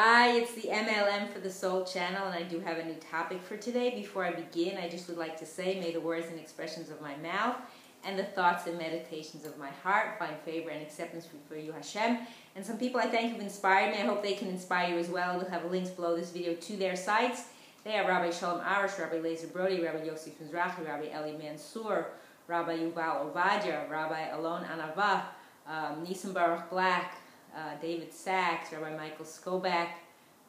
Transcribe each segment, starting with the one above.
Hi, it's the MLM for the Soul channel, and I do have a new topic for today. Before I begin, I just would like to say, may the words and expressions of my mouth and the thoughts and meditations of my heart find favor and acceptance for you, Hashem. And some people I thank have inspired me. I hope they can inspire you as well. We'll have links below this video to their sites. They are Rabbi Shalom Arush, Rabbi Lazer Brody, Rabbi Yosef Mizrachi, Rabbi Eli Mansour, Rabbi Yuval Ovadia, Rabbi Alon Anava, um, Nisan Baruch Black, uh, David Sachs, Rabbi Michael Skobac,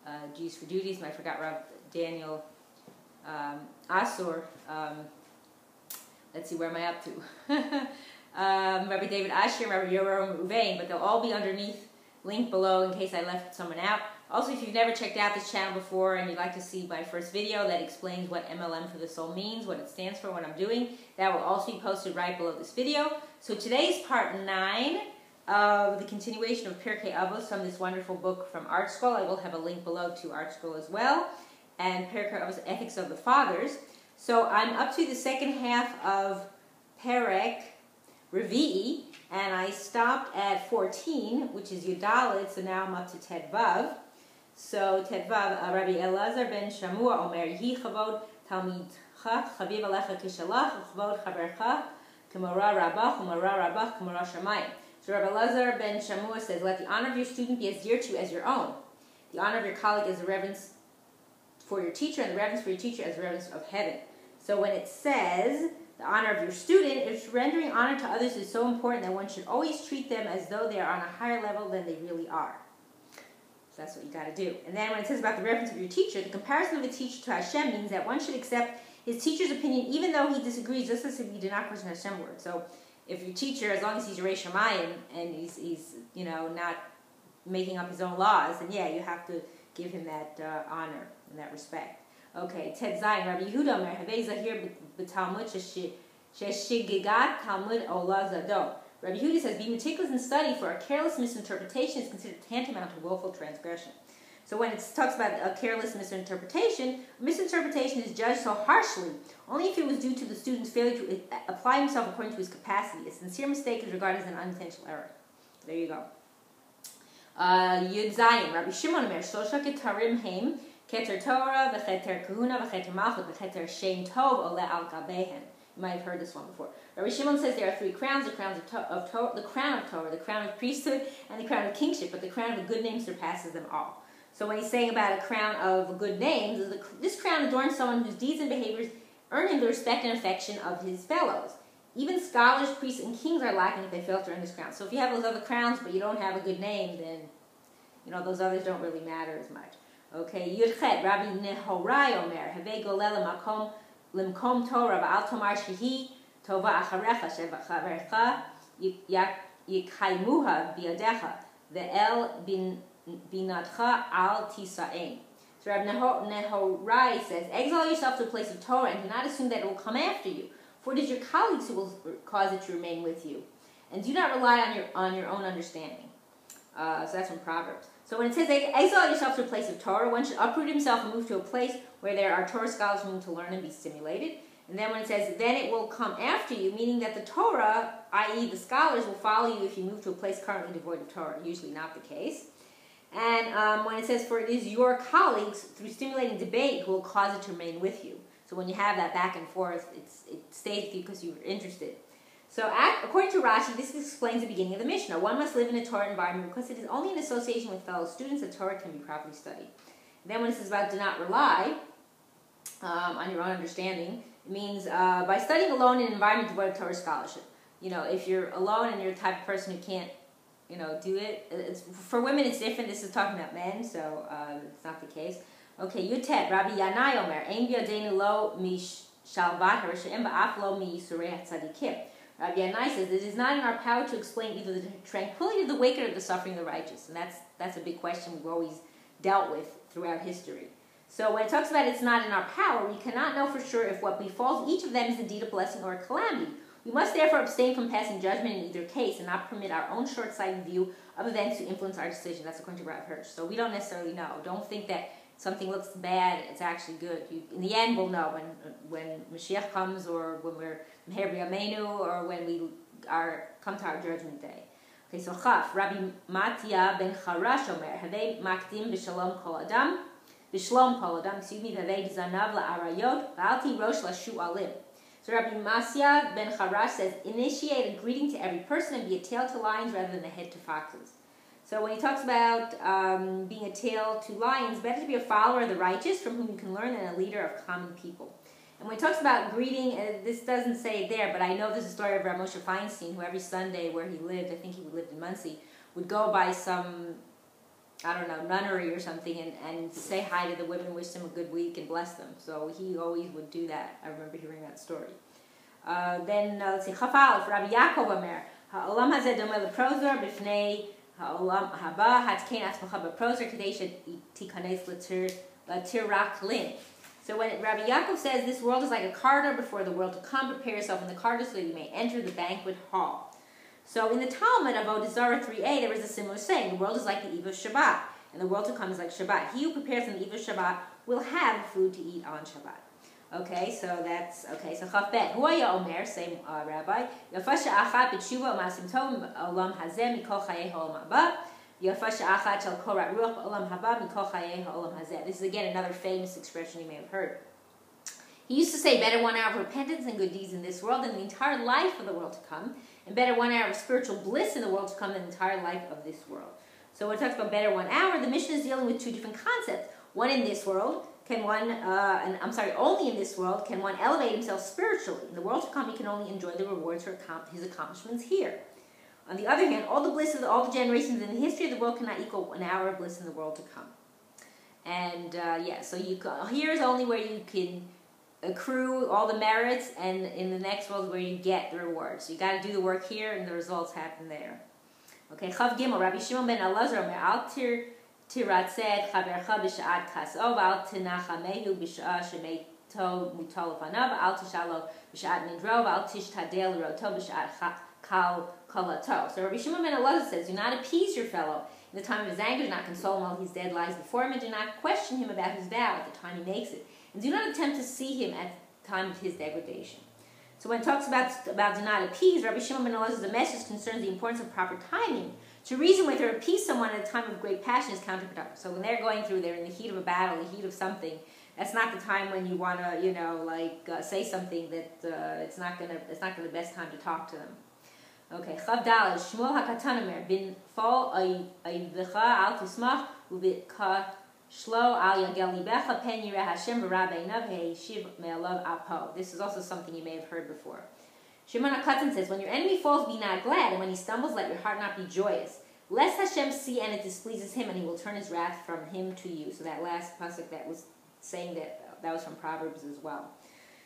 uh, for Duties, I forgot Rabbi Daniel um. Um, let's see, where am I up to? um, Rabbi David Asher, Rabbi Yoram Uvain, but they'll all be underneath, link below in case I left someone out. Also, if you've never checked out this channel before and you'd like to see my first video that explains what MLM for the Soul means, what it stands for, what I'm doing, that will also be posted right below this video. So today's part 9 of the continuation of Pirkei Avos from this wonderful book from ArtScroll. I will have a link below to ArtScroll as well. And Pirkei Avos, Ethics of the Fathers. So I'm up to the second half of Perek Revi'i, and I stopped at 14, which is Yudalit, so now I'm up to Tedvav. So Tedvav, uh, Rabbi Elazar ben Shamua Omer, Yi Chavod Talmidcha, Chaviv Alecha Kishalach, Chavod Chabercha, Kamara Rabach, Kamara Rabach, Kamara Shamayim. So Rabbi Lazar ben Shamua says, Let the honor of your student be as dear to you as your own. The honor of your colleague is the reverence for your teacher, and the reverence for your teacher as the reverence of heaven. So when it says the honor of your student, it's rendering honor to others is so important that one should always treat them as though they are on a higher level than they really are. So that's what you got to do. And then when it says about the reverence of your teacher, the comparison of a teacher to Hashem means that one should accept his teacher's opinion even though he disagrees, just as if he did not question Hashem's word. So if your teacher, as long as he's a Shemayim and he's, he's, you know, not making up his own laws, then yeah, you have to give him that uh, honor and that respect. Okay, Ted Zayin, Rabbi Yehuda Mer, Havei Zahir b'Talmud sheshigigat Talmud ola zado. Rabbi Yehuda says, be meticulous in study, for a careless misinterpretation is considered tantamount to willful transgression. So when it talks about a careless misinterpretation, misinterpretation is judged so harshly only if it was due to the student's failure to apply himself according to his capacity. A sincere mistake is regarded as an unintentional error. There you go. Uh, Yud Zayin, Rabbi Shimon Omer, Shosha Ketarim Haim, Keter Torah, V'cheter Kahuna, V'cheter Malchut, V'cheter Shem Tov, Ole Al Gabehen. You might have heard this one before. Rabbi Shimon says there are three crowns: the crowns of, to- of the crown of Torah, the crown of priesthood, and the crown of kingship. But the crown of a good name surpasses them all. So when he's saying about a crown of good names, this crown adorns someone whose deeds and behaviors earn him the respect and affection of his fellows. Even scholars, priests, and kings are lacking if they fail to earn this crown. So if you have those other crowns, but you don't have a good name, then you know those others don't really matter as much. Okay, Yudchet, Rabbi Nehorai Omer, Have Golel Makom Limkom Torah Ba'al Tomar Tova Acharecha Shevacharecha Yikhaimuha Biadecha El Bin binatcha al tisaim. So Rabbi Nehorai says, exile yourself to a place of Torah and do not assume that it will come after you, for it is your colleagues who will cause it to remain with you. And do not rely on your, on your own understanding. Uh, so that's from Proverbs. So when it says exile yourself to a place of Torah, one should uproot himself and move to a place where there are Torah scholars willing to learn and be stimulated. And then when it says, then it will come after you, meaning that the Torah, i.e., the scholars, will follow you if you move to a place currently devoid of Torah. Usually not the case. And um, when it says, for it is your colleagues through stimulating debate who will cause it to remain with you. So when you have that back and forth, it stays with you because you're interested. So according to Rashi, this explains the beginning of the Mishnah. One must live in a Torah environment because it is only in association with fellow students that Torah can be properly studied. And then when it says about do not rely um, on your own understanding, it means uh, by studying alone in an environment devoid of Torah scholarship. You know, if you're alone and you're the type of person who can't you know, do it. It's, for women, it's different. This is talking about men, so uh, it's not the case. Okay, Yutet, Rabbi Yanai Omer, Ein biadenu lo mish shalvat harishim ba'af lo mi yisurei tzadikim. Rabbi Yanai says it is not in our power to explain either the tranquility of the wicked or the suffering of the righteous, and that's that's a big question we've always dealt with throughout history. So when it talks about it's not in our power, we cannot know for sure if what befalls each of them is indeed a blessing or a calamity. We must therefore abstain from passing judgment in either case and not permit our own short-sighted view of events to influence our decision. That's according to Rav Hirsch. So we don't necessarily know. Don't think that something looks bad, it's actually good. You, in the end, we'll know when when Mashiach comes or when we're Meher Amenu or when we are come to our judgment day. Okay, so Chaf, Rabbi Matya ben Charash Omer, Havei Makdim b'Shalom Kol Adam, b'Shalom Kol Adam, excuse me, Havei Zanav la'arayot, v'alti rosh la'shu alim. So Rabbi Masya ben Charash says, initiate a greeting to every person and be a tail to lions rather than a head to foxes. So when he talks about um, being a tail to lions, better to be a follower of the righteous from whom you can learn than a leader of common people. And when he talks about greeting, uh, this doesn't say it there, but I know there's a story of Rav Moshe Feinstein, who every Sunday where he lived, I think he lived in Monsey, would go by some, I don't know, nunnery or something and, and say hi to the women, wish them a good week, and bless them. So he always would do that. I remember hearing that story. Uh, then, uh, let's see, Chafal, Rabbi Yaakov Amer, Ha'olam hazeh domeh leprozor b'fnei ha'olam haba hatkein atzmacha beprozor kadei shetikanes latir rak lin. So when Rabbi Yaakov says, this world is like a corridor before the world to come, prepare yourself in the corridor so that you may enter the banquet hall. So in the Talmud of Avodah Zarah 3a, there is a similar saying: the world is like the eve of Shabbat, and the world to come is like Shabbat. He who prepares on the eve of Shabbat will have food to eat on Shabbat. Okay, so that's okay. So chafbet huaya omer, same uh, rabbi. Yafasha achat b'tshuva masim tov olam hazeh mikol ha'olam haba. This is again another famous expression you may have heard. He used to say, better one hour of repentance and good deeds in this world than the entire life of the world to come, and better one hour of spiritual bliss in the world to come than the entire life of this world. So when it talks about better one hour, the Mishnah is dealing with two different concepts. One in this world, can one, uh, and I'm sorry, only in this world can one elevate himself spiritually. In the world to come, he can only enjoy the rewards for his accomplishments here. On the other hand, all the bliss of all the generations in the history of the world cannot equal an hour of bliss in the world to come. And uh, yeah, so you here's only where you can accrue all the merits, and in the next world where you get the rewards. So you got to do the work here, and the results happen there. Okay, Chav Gimel, Rabbi Shimon ben Elazar, Al Tir Tiratzed Chavercha b'Sha'at Kasov, Al Tinachamehu b'Sha'a Shemeito Mutol Fanav, Al Tishalo b'Sha'at Nidrov, Al Tishtadel Roto b'Sha'at Kal kalato. So Rabbi Shimon ben Elazar says, do not appease your fellow in the time of his anger, do not console him while his dead lies before him, and do not question him about his vow at the time he makes it. And do not attempt to see him at the time of his degradation. So when it talks about, about denial of peace, Rabbi Shimon ben Elazar's message concerns the importance of proper timing. To reason with or appease someone at a time of great passion is counterproductive. So when they're going through, they're in the heat of a battle, the heat of something, that's not the time when you want to, you know, like uh, say something that uh, it's not gonna, it's not gonna be the best time to talk to them. Okay, Chav Shmuel bin Al Tismach this is also something you may have heard before. Shimon HaKatan says, When your enemy falls, be not glad, and when he stumbles, let your heart not be joyous. Lest Hashem see and it displeases him, and he will turn his wrath from him to you. So that last pasuk that was saying that, that was from Proverbs as well.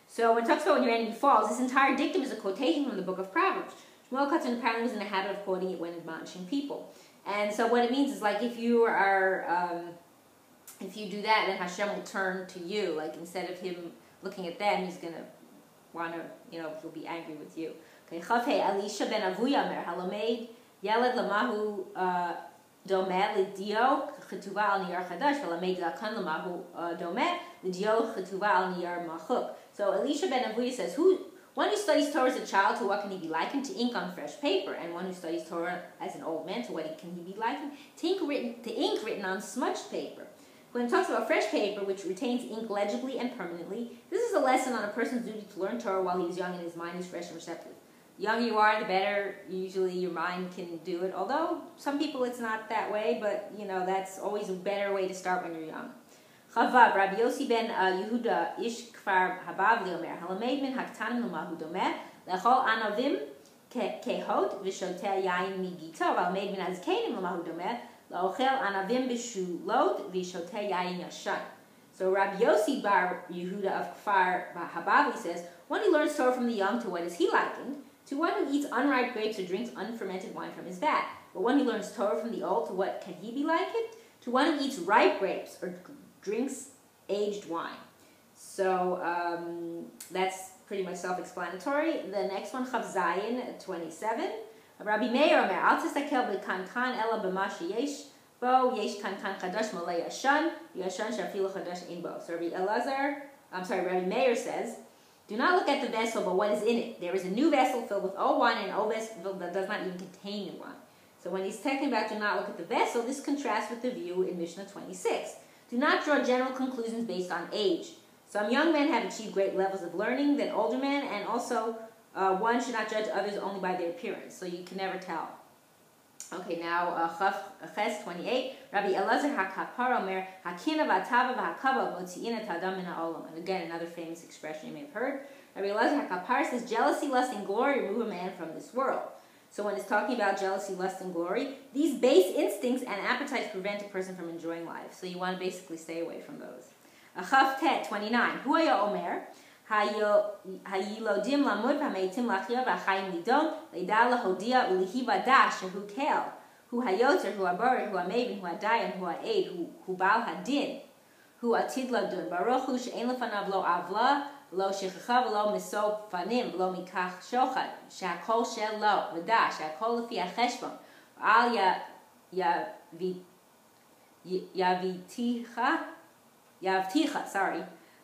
So when it talks about when your enemy falls, this entire dictum is a quotation from the book of Proverbs. Shmuel Katan apparently was in the habit of quoting it when admonishing people. And so what it means is like if you are... Um, if you do that, then Hashem will turn to you. Like instead of him looking at them, he's gonna want to, you know, he'll be angry with you. Okay, Chafei Elisha ben Avuyamer Halomeid Yaled Lamahu uh, Domeh Lidio Chetuva Al Niyar Chadash Halomeid Zakan Lamahu uh, Domeh Lidio Chetuva Al Niyar Machuk. So Elisha ben Avuya says, who one who studies Torah as a child, to what can he be likened? To ink on fresh paper. And one who studies Torah as an old man, to what can he be likened? To ink written, to ink written on smudged paper. When it talks about fresh paper, which retains ink legibly and permanently, this is a lesson on a person's duty to learn Torah while he's young and his mind is fresh and receptive. The younger you are, the better usually your mind can do it. Although some people it's not that way, but you know that's always a better way to start when you're young. Chavav, Rabbi Yossi ben uh, Yehuda Ish Kfar Habavli Omer, Halamed min Haktanim Lumahu Domeh, Lechol Anavim Kehot Vishotea Yain Migita, Halamed min Azkenim Lumahu Domeh, so Rabbi Yossi Bar Yehuda of Kfar Habavli says, when he learns Torah from the young, to what is he likened? To one who eats unripe grapes or drinks unfermented wine from his vat. But when he learns Torah from the old, to what can he be likened? To one who eats ripe grapes or drinks aged wine. So um, that's pretty much self-explanatory. The next one, Chavzayin 27. Rabbi Meir So I'm sorry, says, Do not look at the vessel, but what is in it. There is a new vessel filled with old wine and an old vessel filled that does not even contain new wine. So when he's talking about do not look at the vessel, this contrasts with the view in Mishnah 26. Do not draw general conclusions based on age. Some young men have achieved great levels of learning than older men, and also uh, one should not judge others only by their appearance, so you can never tell. Okay, now uh, Ches 28. Rabbi Elazar HaKapar Omer Hakina motzi'ina tadam. And again, another famous expression you may have heard. Rabbi Elazar HaKapar says, jealousy, lust, and glory remove a man from this world. So when it's talking about jealousy, lust, and glory, these base instincts and appetites prevent a person from enjoying life. So you want to basically stay away from those. Achav Tet 29. Huaya Omer. Hayilodim lamud v'meitim lachia v'chayim lidon leidal lahodia ulihiva dash who kel who hayoter who abor who amavin who adayan who aid who bal hadin who atid ladun baruch hu she'en lefanav lo avla lo shechcha v'lo miso fanim lo mikach shochad shakol lo v'dash shakol lefi acheshbon al ya ya vi yaviticha yavticha sorry.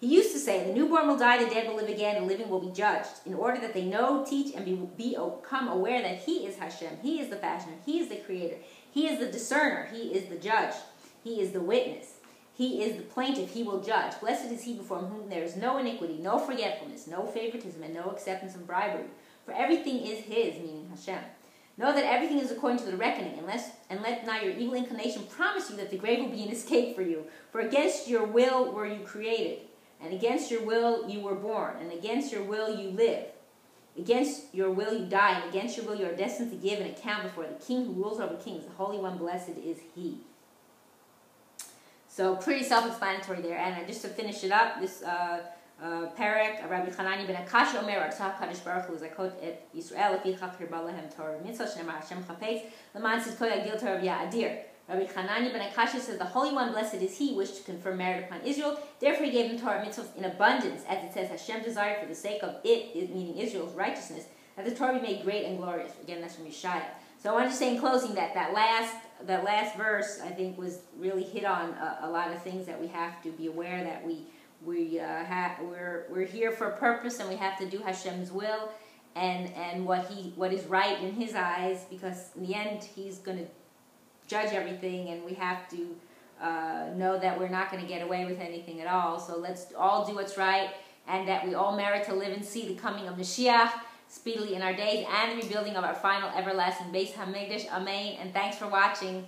He used to say, The newborn will die, the dead will live again, the living will be judged, in order that they know, teach, and be, become aware that He is Hashem, He is the fashioner, He is the creator, He is the discerner, He is the judge, He is the witness, He is the plaintiff, He will judge. Blessed is He before whom there is no iniquity, no forgetfulness, no favoritism, and no acceptance of bribery. For everything is His, meaning Hashem. Know that everything is according to the reckoning, unless, and let not your evil inclination promise you that the grave will be an escape for you. For against your will were you created and against your will you were born, and against your will you live. Against your will you die, and against your will you are destined to give an account before the King who rules over kings. The Holy One, blessed is He. So pretty self-explanatory there. And just to finish it up, this uh, uh, Perek, Rabbi Chanani ben Akash Omer, Artzah Kadosh Baruch Hu, Zakot et Yisrael, Lefi Chak Hirba Lehem Torah Mitzvah, Shem Hashem Chapetz, Leman Tzidkot Agil Torah Ya'adir. Rabbi Hanani ben Akasha says, The Holy One, blessed is He, wished to confer merit upon Israel. Therefore He gave them Torah mitzvahs in abundance, as it says, Hashem desired for the sake of it, meaning Israel's righteousness, that the Torah be made great and glorious. Again, that's from Yeshaya. So I want to say in closing that that last that last verse I think was really hit on a, a lot of things that we have to be aware that we we uh, we're we're here for a purpose and we have to do Hashem's will and and what he what is right in His eyes because in the end He's going to judge everything and we have to uh, know that we're not going to get away with anything at all. So let's all do what's right and that we all merit to live and see the coming of Mashiach speedily in our days and the rebuilding of our final everlasting Beis Hamikdash. Amen. And thanks for watching.